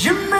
Come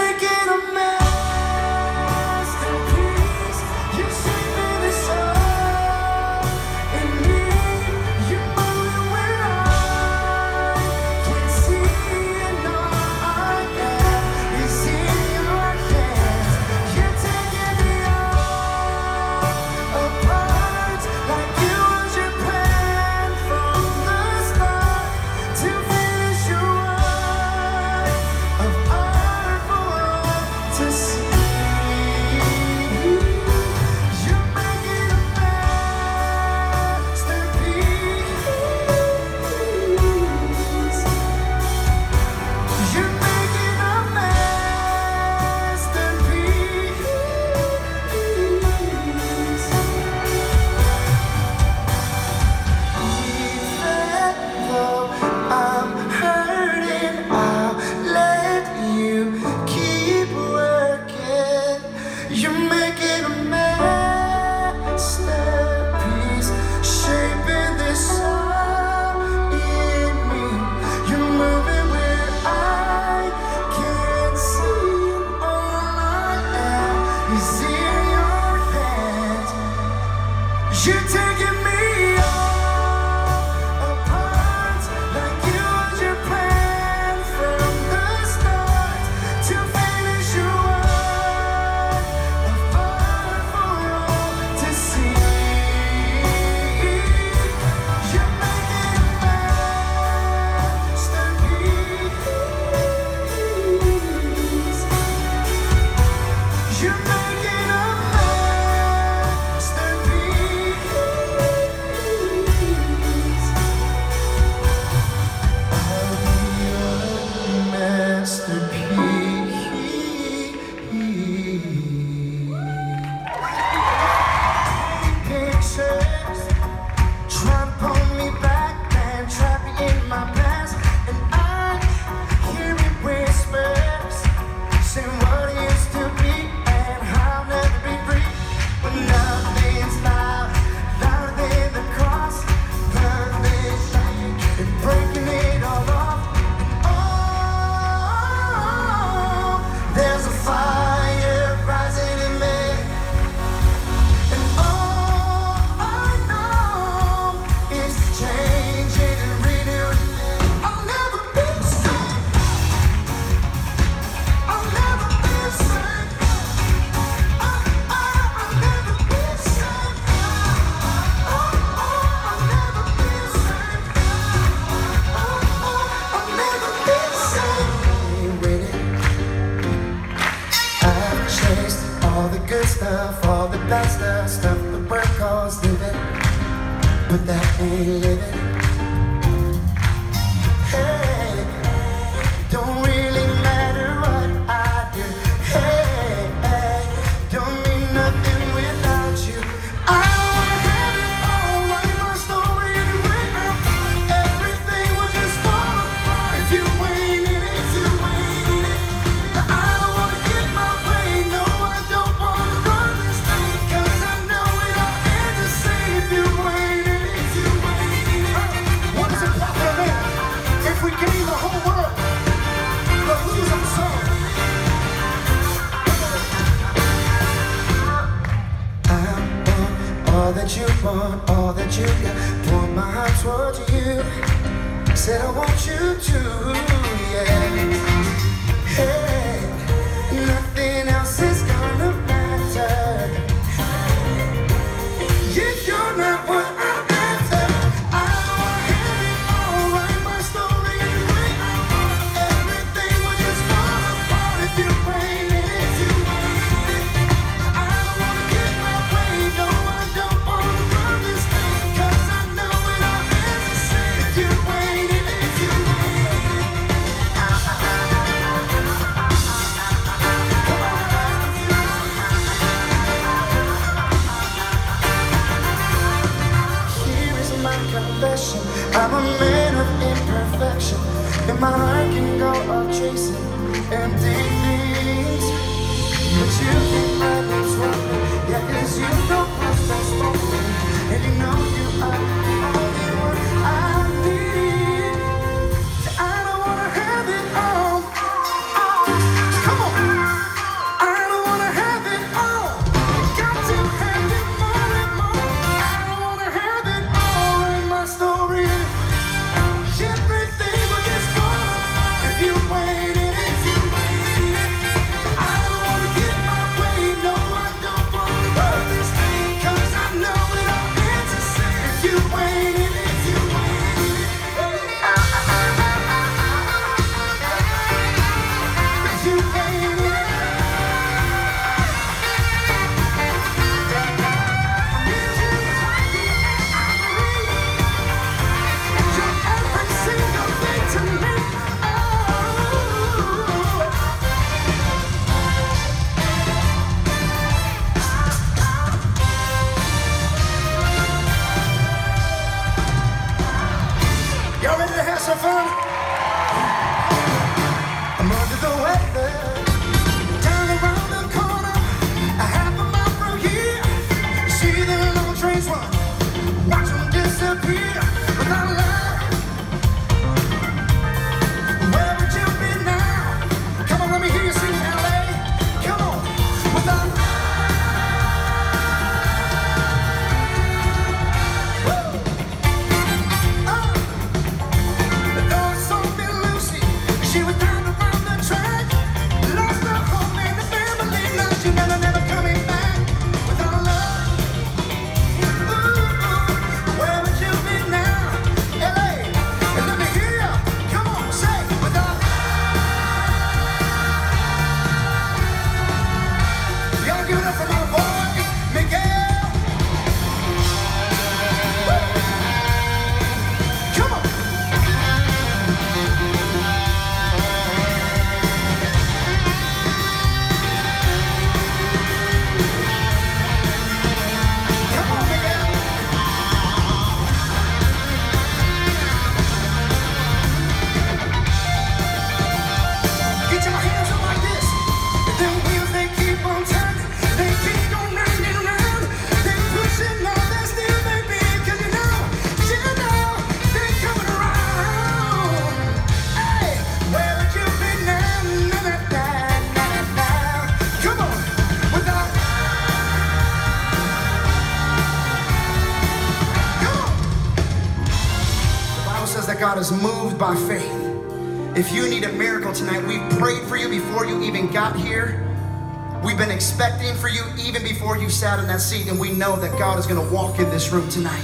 been expecting for you even before you sat in that seat. And we know that God is going to walk in this room tonight.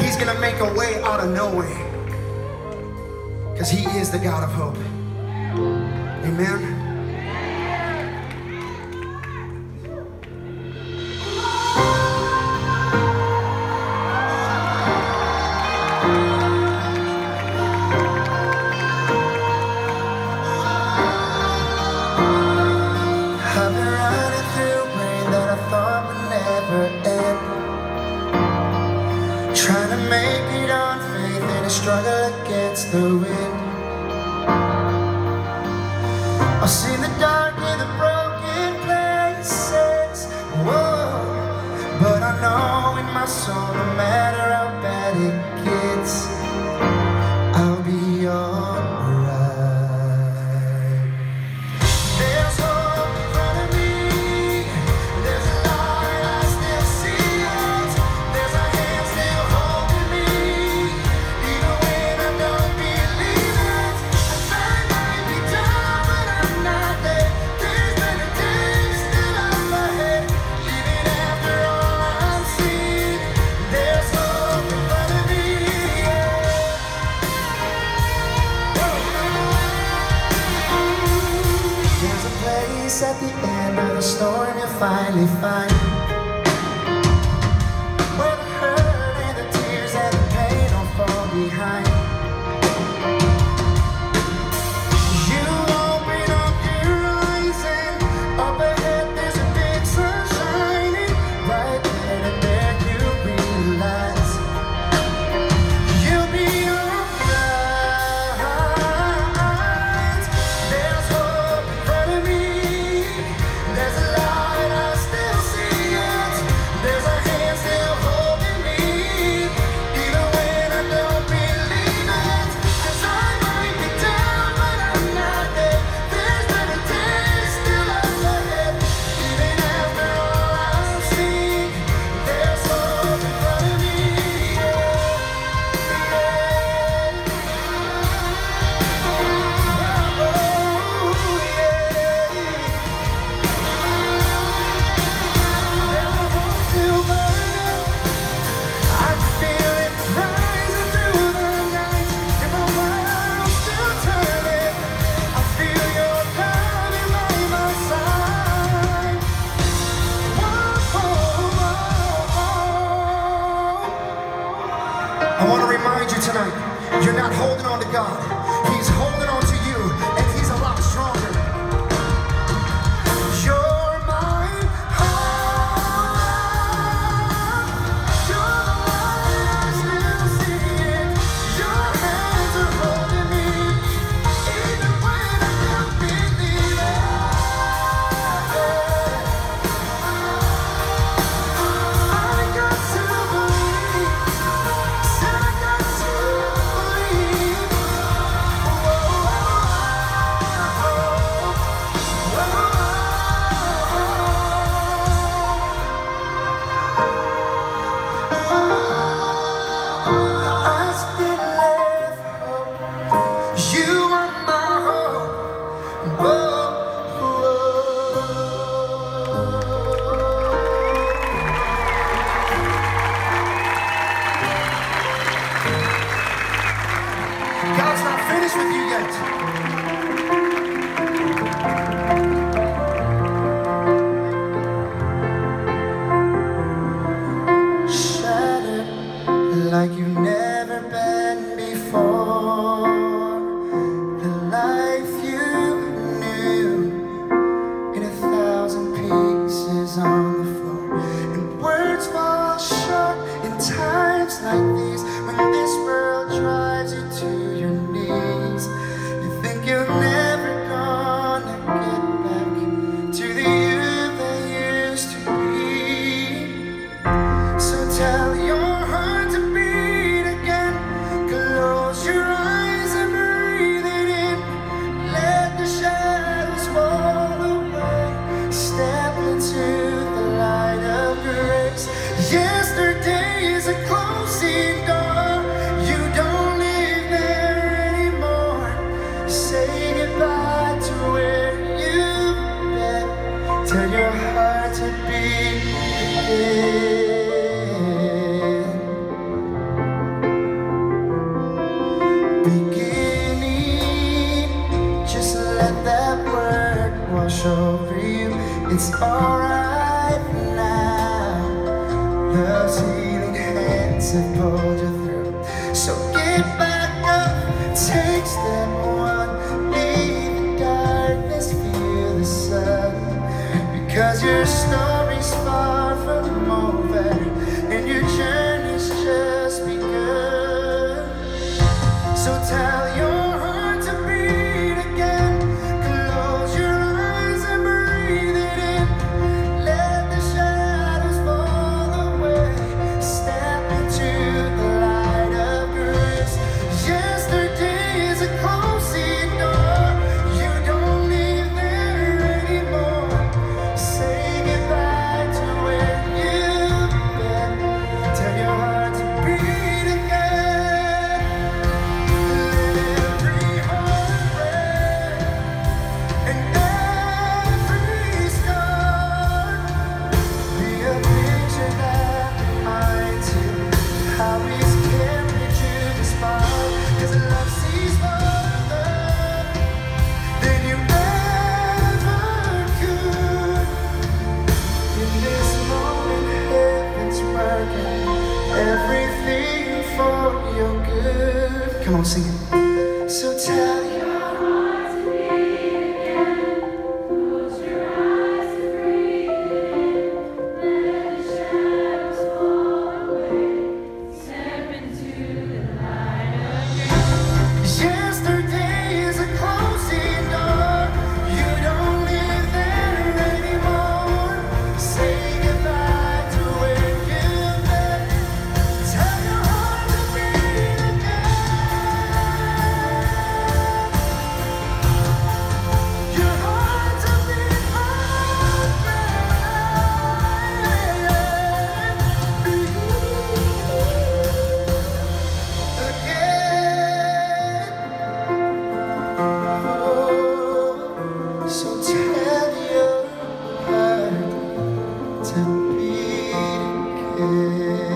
He's going to make a way out of no way because He is the God of hope. Amen. I've been running through that I thought would never end. Trying to make it on faith in a struggle against the wind. I've seen the dark heart to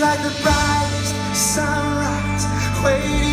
like the brightest sunrise. Waiting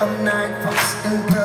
of nightfalls and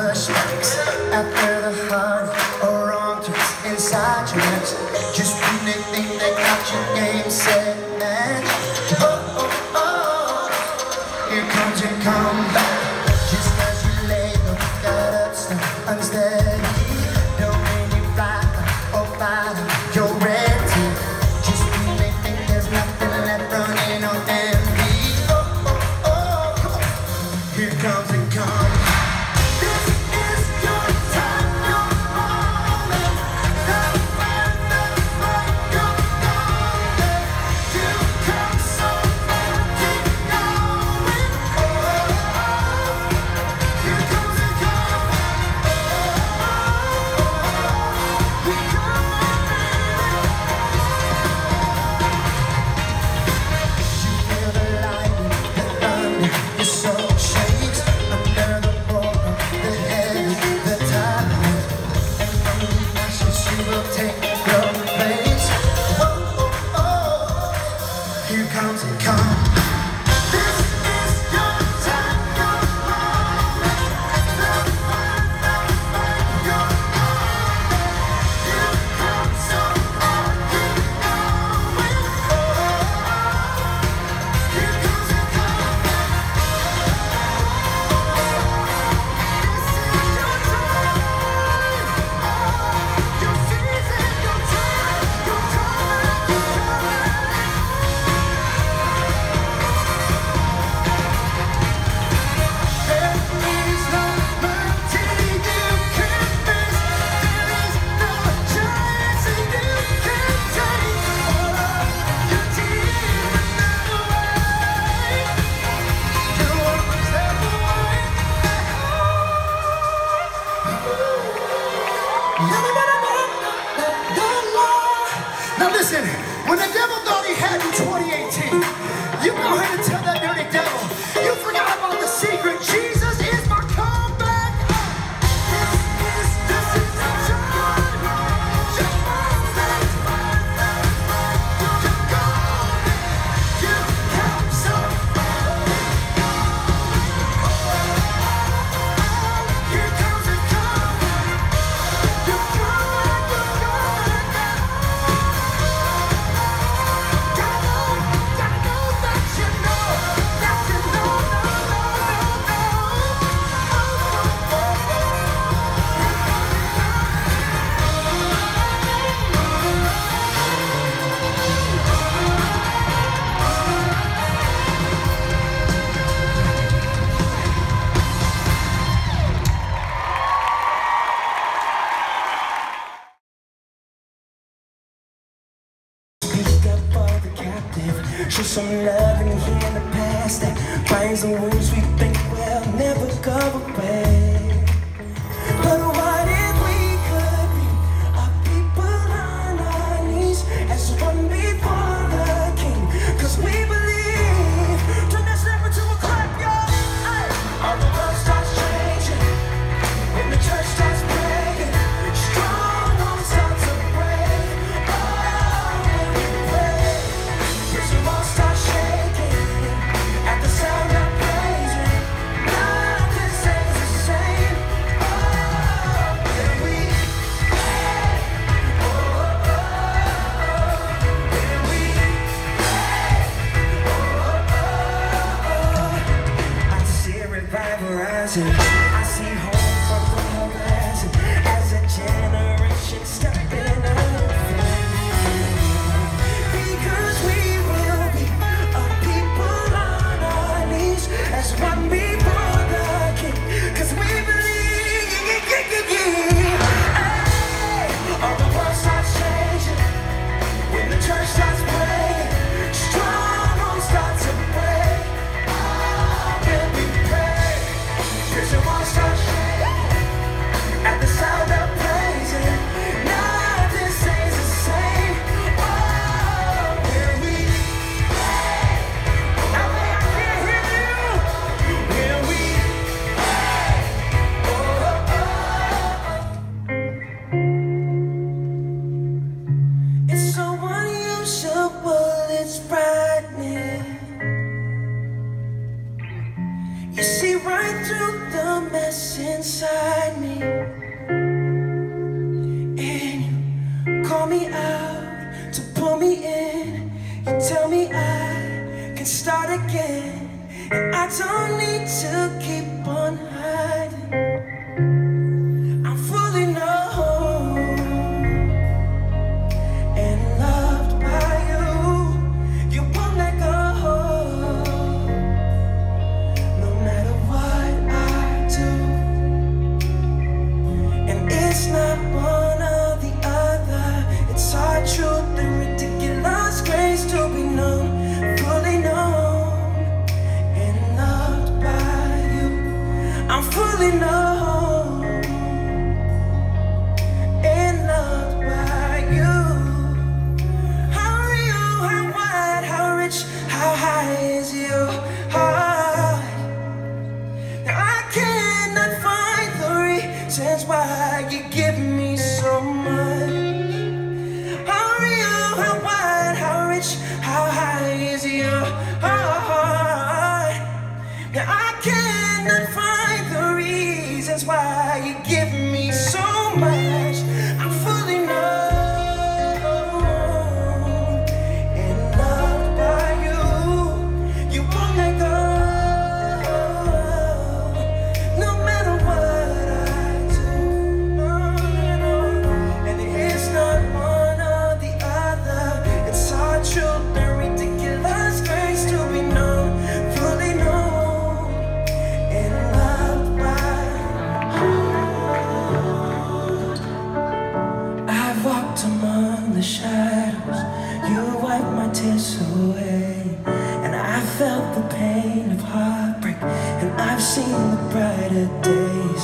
felt the pain of heartbreak, and I've seen the brighter days,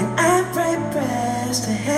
and I pray prayers to heaven.